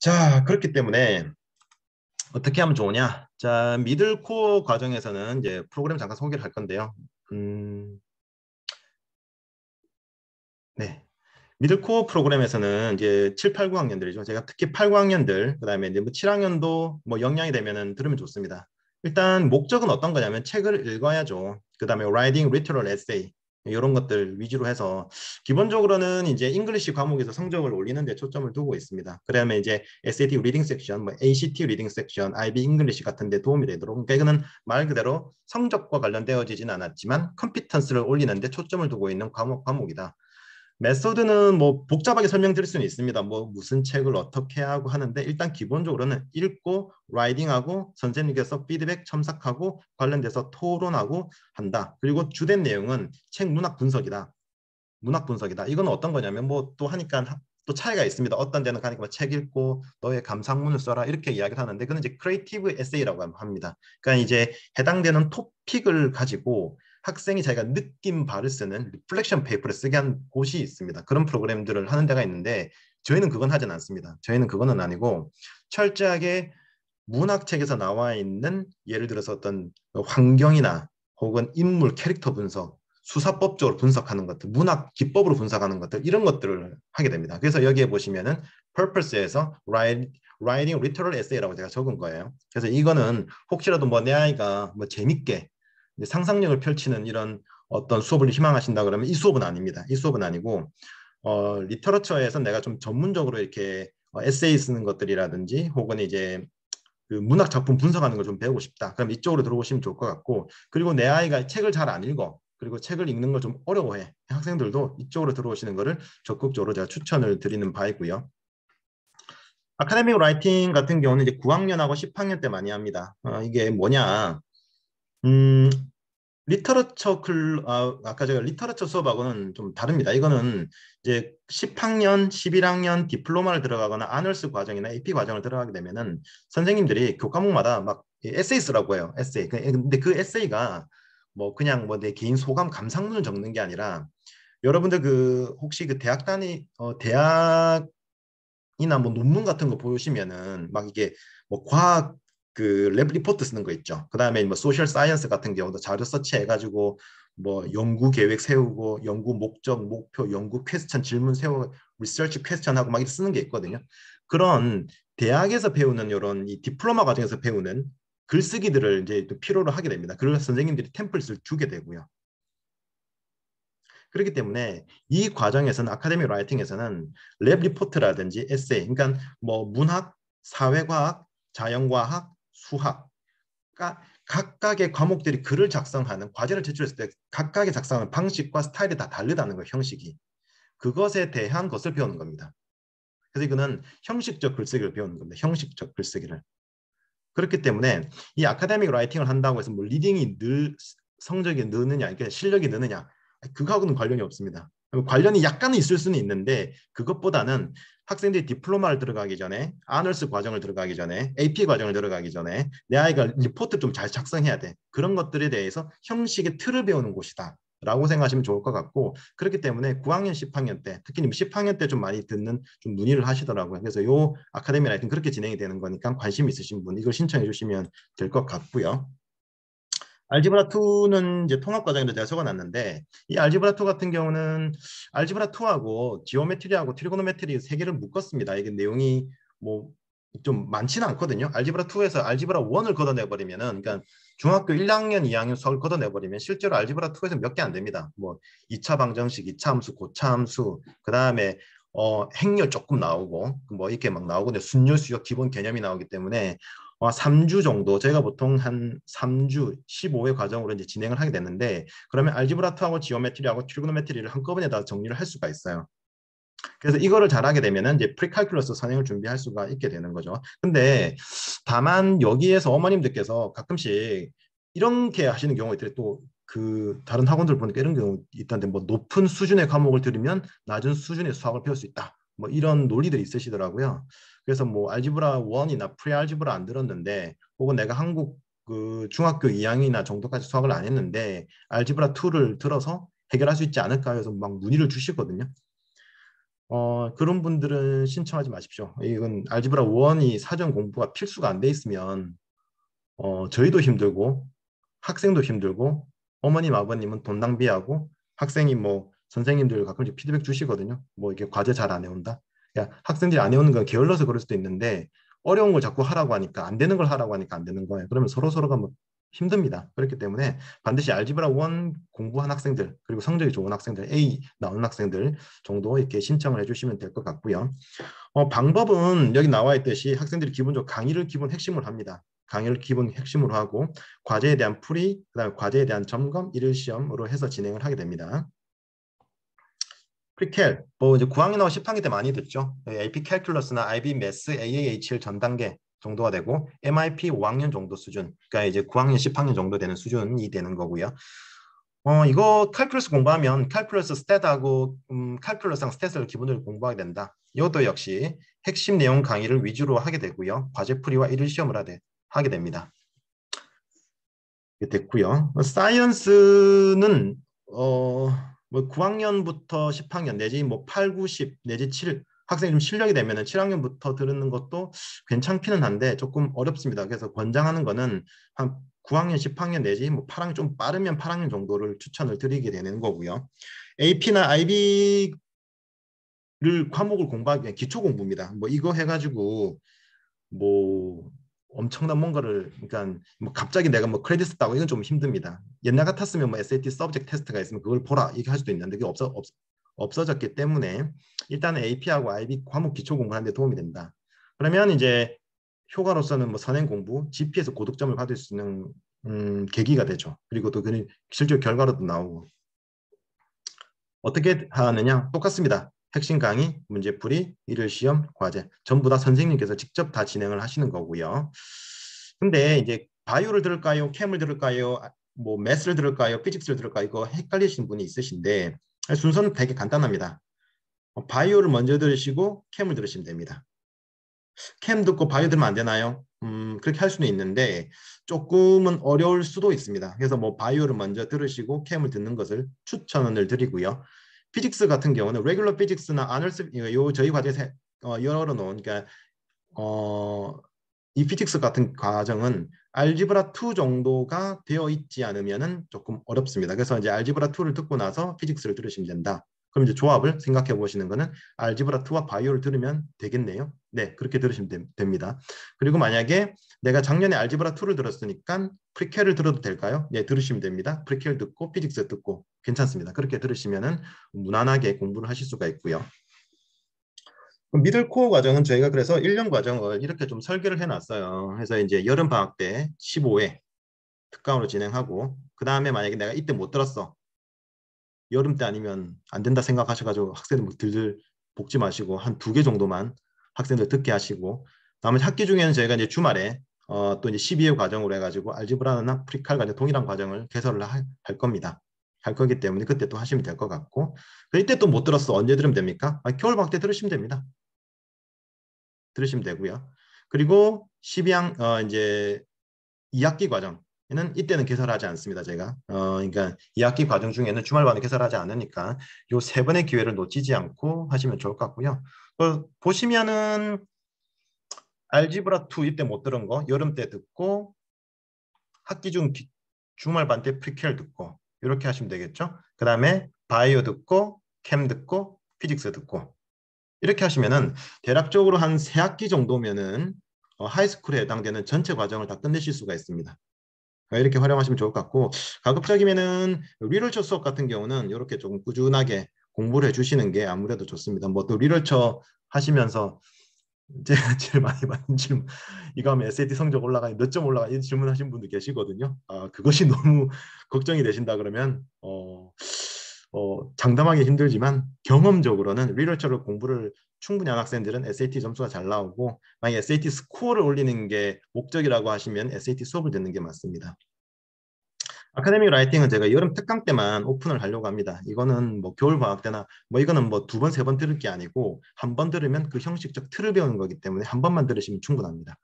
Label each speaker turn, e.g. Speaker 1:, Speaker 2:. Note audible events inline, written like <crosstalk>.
Speaker 1: 자, 그렇기 때문에 어떻게 하면 좋으냐? 자, 미들 코어 과정에서는 이제 프로그램 잠깐 소개를 할 건데요. 음, 네. 미들 코어 프로그램에서는 이제 7, 8, 9학년들이죠. 제가 특히 8, 9학년들, 그 다음에 이제 뭐 7학년도 뭐 영향이 되면은 들으면 좋습니다. 일단 목적은 어떤 거냐면 책을 읽어야죠. 그 다음에 writing literal essay 이런 것들 위주로 해서 기본적으로는 이제 English 과목에서 성적을 올리는 데 초점을 두고 있습니다. 그러면 이제 SAT reading section, 뭐 ACT reading section, IB English 같은 데 도움이 되도록 그러니까 이거는 말 그대로 성적과 관련되어지진 않았지만 competence를 올리는 데 초점을 두고 있는 과목 과목이다. method는 뭐 복잡하게 설명드릴 수는 있습니다. 뭐 무슨 책을 어떻게 하고 하는데 일단 기본적으로는 읽고 writing하고 선생님께서 피드백 첨삭하고 관련돼서 토론하고 한다. 그리고 주된 내용은 책 문학 분석이다. 문학 분석이다. 이건 어떤 거냐면 뭐 또 하니까 또 차이가 있습니다. 어떤 데는 가니까 뭐책 읽고 너의 감상문을 써라 이렇게 이야기를 하는데 그거는 이제 creative essay라고 합니다. 그러니까 이제 해당되는 토픽을 가지고 학생이 자기가 느낀 바를 쓰는 reflection paper를 쓰게 한 곳이 있습니다. 그런 프로그램들을 하는 데가 있는데 저희는 그건 하진 않습니다. 저희는 그거는 아니고 철저하게 문학책에서 나와 있는 예를 들어서 어떤 환경이나 혹은 인물 캐릭터 분석, 수사법적으로 분석하는 것들, 문학 기법으로 분석하는 것들 이런 것들을 하게 됩니다. 그래서 여기에 보시면은 purpose에서 writing literal essay라고 제가 적은 거예요. 그래서 이거는 혹시라도 뭐 내 아이가 뭐 재밌게 상상력을 펼치는 이런 어떤 수업을 희망하신다 그러면 이 수업은 아닙니다. 이 수업은 아니고 어, 리터러처에서 내가 좀 전문적으로 이렇게 어, 에세이 쓰는 것들이라든지 혹은 이제 그 문학 작품 분석하는 걸 좀 배우고 싶다. 그럼 이쪽으로 들어오시면 좋을 것 같고 그리고 내 아이가 책을 잘 안 읽어. 그리고 책을 읽는 걸 좀 어려워해. 학생들도 이쪽으로 들어오시는 것을 적극적으로 제가 추천을 드리는 바이고요. Academic Writing 같은 경우는 이제 9학년하고 10학년 때 많이 합니다. 어, 이게 뭐냐? 음, Literature 클 아, 아까 제가 Literature 수업하고는 좀 다릅니다. 이거는 이제 10학년, 11학년 Diploma를 들어가거나 Honors 과정이나 AP 과정을 들어가게 되면은 선생님들이 교과목마다 막 에세이 쓰라고 해요. 에세이. 그, 근데 그 에세이가 뭐 그냥 뭐 내 개인 소감 감상문을 적는 게 아니라 여러분들 그 혹시 그 대학 단위 어 대학이나 뭐 논문 같은 거 보시면은 막 이게 뭐 과학 그 lab report 쓰는 거 있죠. 그 다음에 뭐 social science 같은 경우도 자료 search해가지고 뭐 연구 계획 세우고 연구 목적, 목표, 연구 question 질문 세우고 research question 하고 막 이렇게 쓰는 게 있거든요. 그런 대학에서 배우는 이런 이 Diploma 과정에서 배우는 글쓰기들을 이제 또 필요로 하게 됩니다. 그래서 선생님들이 template을 주게 되고요. 그렇기 때문에 이 과정에서는 Academic Writing에서는 lab report라든지 에세이, 그러니까 뭐 문학, 사회과학, 자연과학, 수학, 각각의 과목들이 글을 작성하는 과제를 제출했을 때 각각의 작성하는 방식과 스타일이 다 다르다는 거예요. 형식이. 그것에 대한 것을 배우는 겁니다. 그래서 이거는 형식적 글쓰기를 배우는 겁니다. 형식적 글쓰기를. 그렇기 때문에 이 Academic Writing을 한다고 해서 뭐 reading이 늘 성적이 느느냐, 그러니까 실력이 느느냐, 그거하고는 관련이 없습니다. 관련이 약간은 있을 수는 있는데 그것보다는 학생들이 Diploma를 들어가기 전에 Honors 과정을 들어가기 전에 AP 과정을 들어가기 전에 내 아이가 리포트 좀 잘 작성해야 돼. 그런 것들에 대해서 형식의 틀을 배우는 곳이다. 라고 생각하시면 좋을 것 같고 그렇기 때문에 9학년, 10학년 때 특히 10학년 때 좀 많이 듣는 좀 문의를 하시더라고요. 그래서 요 Academic Writing 그렇게 진행이 되는 거니까 관심 있으신 분 이걸 신청해 주시면 될 것 같고요. Algebra 2는 이제 통합 과정에도 제가 적어놨는데 이 Algebra 2 같은 경우는 Algebra 2하고 Geometry하고 Trigonometry 세 개를 묶었습니다. 이게 내용이 뭐 좀 많지는 않거든요. Algebra 2에서 Algebra 1을 걷어내 버리면은 그러니까 중학교 1학년, 2학년 수학을 걷어내 버리면 실제로 Algebra 2에서 몇 개 안 됩니다. 뭐 2차 방정식, 2차 함수, 고차 함수, 그 다음에 어, 행렬 조금 나오고 뭐 이렇게 막 나오고 순열 수열 기본 개념이 나오기 때문에 어, 3주 정도 저희가 보통 한 3주 15회 과정으로 이제 진행을 하게 됐는데 그러면 Algebra 2하고 Geometry하고 Trigonometry를 한꺼번에 다 정리를 할 수가 있어요. 그래서 이거를 잘하게 되면은 이제 Precalculus 선행을 준비할 수가 있게 되는 거죠. 근데 다만 여기에서 어머님들께서 가끔씩 이렇게 하시는 경우가 있더래 또 그 다른 학원들 보니까 이런 경우 있던데 뭐 높은 수준의 과목을 들으면 낮은 수준의 수학을 배울 수 있다. 뭐 이런 논리들이 있으시더라고요. 그래서 뭐 Algebra 1이나 Pre-Algebra 안 들었는데 혹은 내가 한국 그 중학교 2학년이나 정도까지 수학을 안 했는데 Algebra 2를 들어서 해결할 수 있지 않을까 해서 막 문의를 주시거든요. 어, 그런 분들은 신청하지 마십시오. 이건 알지브라 1이 사전 공부가 필수가 안 돼 있으면 어, 저희도 힘들고 학생도 힘들고 어머님 아버님은 돈 낭비하고 학생이 뭐 선생님들 가끔씩 피드백 주시거든요. 뭐 이게 과제 잘 안 해온다. 야 학생들이 안 해오는 건 게을러서 그럴 수도 있는데 어려운 걸 자꾸 하라고 하니까 안 되는 걸 하라고 하니까 안 되는 거예요. 그러면 서로 서로가 뭐 힘듭니다. 그렇기 때문에 반드시 알지브라 1 공부한 학생들 그리고 성적이 좋은 학생들 A 나오는 학생들 정도 이렇게 신청을 해주시면 될 것 같고요. 어, 방법은 여기 나와 있듯이 학생들이 기본적으로 강의를 기본 핵심을 합니다. 강의를 기본 핵심으로 하고 과제에 대한 풀이, 그다음에 과제에 대한 점검, 일일 시험으로 해서 진행을 하게 됩니다. 프리캘, 뭐 이제 9학년하고 10학년 때 많이 듣죠. AP 캘큘러스나 IB 매스, AAHL 전 단계 정도가 되고 MIP 5학년 정도 수준, 그러니까 이제 9학년, 10학년 정도 되는 수준이 되는 거고요. 어 이거 칼큘러스 공부하면 칼큘러스 스탯하고 음, 칼큘러스랑 스탯을 기본적으로 공부하게 된다. 이것도 역시 핵심 내용 강의를 위주로 하게 되고요. 과제 풀이와 일일 시험을 하되, 하게 됩니다. 됐고요. 사이언스는 어, 뭐 9학년부터 10학년 내지 뭐 8, 9, 10 내지 7 학생이 좀 실력이 되면은 7학년부터 들는 것도 괜찮기는 한데 조금 어렵습니다. 그래서 권장하는 거는 한 9학년, 10학년 내지 뭐 8학년 좀 빠르면 8학년 정도를 추천을 드리게 되는 거고요. AP나 IB를 과목을 공부하기 위한 기초 공부입니다. 뭐 이거 해가지고 뭐 엄청난 뭔가를 그러니까 뭐 갑자기 내가 뭐 크레딧 따고 이건 좀 힘듭니다. 옛날 같았으면 뭐 SAT Subject Test가 있으면 그걸 보라 이렇게 할 수도 있는데 그게 없어 없, 없어졌기 때문에 일단은 AP하고 IB 과목 기초 공부하는 데 도움이 된다. 그러면 이제 효과로서는 뭐 선행 공부, GP에서 고득점을 받을 수 있는 음, 계기가 되죠. 그리고 또그 실제 결과로도 나오고 어떻게 하느냐 똑같습니다. 핵심 강의, 문제풀이, 일일 시험, 과제 전부 다 선생님께서 직접 다 진행을 하시는 거고요. 근데 이제 바이오를 들을까요? 캠을 들을까요? 아, 뭐 매스를 들을까요? 피직스를 들을까요? 이거 헷갈리시는 분이 있으신데 순서는 되게 간단합니다. 어, Bio를 먼저 들으시고 Chem을 들으시면 됩니다. Chem 듣고 바이오 들으면 안 되나요? 음, 그렇게 할 수는 있는데 조금은 어려울 수도 있습니다. 그래서 뭐 Bio를 먼저 들으시고 Chem을 듣는 것을 추천을 드리고요. Physics 같은 경우는 Regular Physics나 Honors 요 저희 과제에 어, 열어놓은 그러니까 어, 이 Physics 같은 과정은 Algebra 2 정도가 되어 있지 않으면은 조금 어렵습니다. 그래서 이제 Algebra 2를 듣고 나서 Physics를 들으시면 된다. 그럼 이제 조합을 생각해 보시는 거는 Algebra 2와 Bio를 들으면 되겠네요. 네, 그렇게 들으시면 되, 됩니다. 그리고 만약에 내가 작년에 Algebra 2를 들었으니까 Pre-Cal을 들어도 될까요? 네, 들으시면 됩니다. Pre-Cal 듣고 Physics 듣고 괜찮습니다. 그렇게 들으시면은 무난하게 공부를 하실 수가 있고요. Middle Core 과정은 저희가 그래서 1년 과정을 이렇게 좀 설계를 해놨어요. 그래서 이제 여름 방학 때 15회 특강으로 진행하고 그 다음에 만약에 내가 이때 못 들었어. 여름 때 아니면 안 된다 생각하셔가지고 학생들 뭐 들들 볶지 마시고 한 두 개 정도만 학생들 듣게 하시고 나머지 학기 중에는 저희가 이제 주말에 어, 또 이제 12회 과정으로 해가지고 알지브라나 프리칼 과정 동일한 과정을 개설을 하, 할 겁니다. 할 거기 때문에 그때 또 하시면 될 것 같고 이때 또 못 들었어 언제 들으면 됩니까? 아, 겨울 방학 때 들으시면 됩니다. 들으시면 되고요. 그리고 12학 어, 이제 2학기 과정에는 이때는 개설하지 않습니다. 제가 어, 그러니까 2학기 과정 중에는 주말반을 개설하지 않으니까 요 세 번의 기회를 놓치지 않고 하시면 좋을 것 같고요. 어, 보시면은 Algebra 2 이때 못 들은 거 여름 때 듣고 학기 중 주말 반 때 Pre-Cal 듣고 이렇게 하시면 되겠죠. 그 다음에 바이오 듣고 Chem 듣고 Physics 듣고 이렇게 하시면은 대략적으로 한 세 학기 정도면은 어, high school에 해당되는 전체 과정을 다 끝내실 수가 있습니다. 이렇게 활용하시면 좋을 것 같고 가급적이면은 리럴처 수업 같은 경우는 이렇게 조금 꾸준하게 공부를 해주시는 게 아무래도 좋습니다. 뭐 또 리럴처 하시면서 제가 <laughs> 제일 많이 받는 질문 이거 하면 SAT 성적 올라가니 몇 점 올라가 이 질문하신 분들 계시거든요. 아 그것이 <laughs> 너무 걱정이 되신다 그러면 어, 어 장담하기 힘들지만 경험적으로는 리럴처를 공부를 충분히 한 학생들은 SAT 점수가 잘 나오고 만약 SAT 스코어를 올리는 게 목적이라고 하시면 SAT 수업을 듣는 게 맞습니다. 아카데믹 라이팅은 제가 여름 특강 때만 오픈을 하려고 합니다. 이거는 뭐 겨울 방학 때나 뭐 이거는 뭐 두 번, 세 번 들을 게 아니고 한 번 들으면 그 형식적 틀을 배우는 거기 때문에 한 번만 들으시면 충분합니다.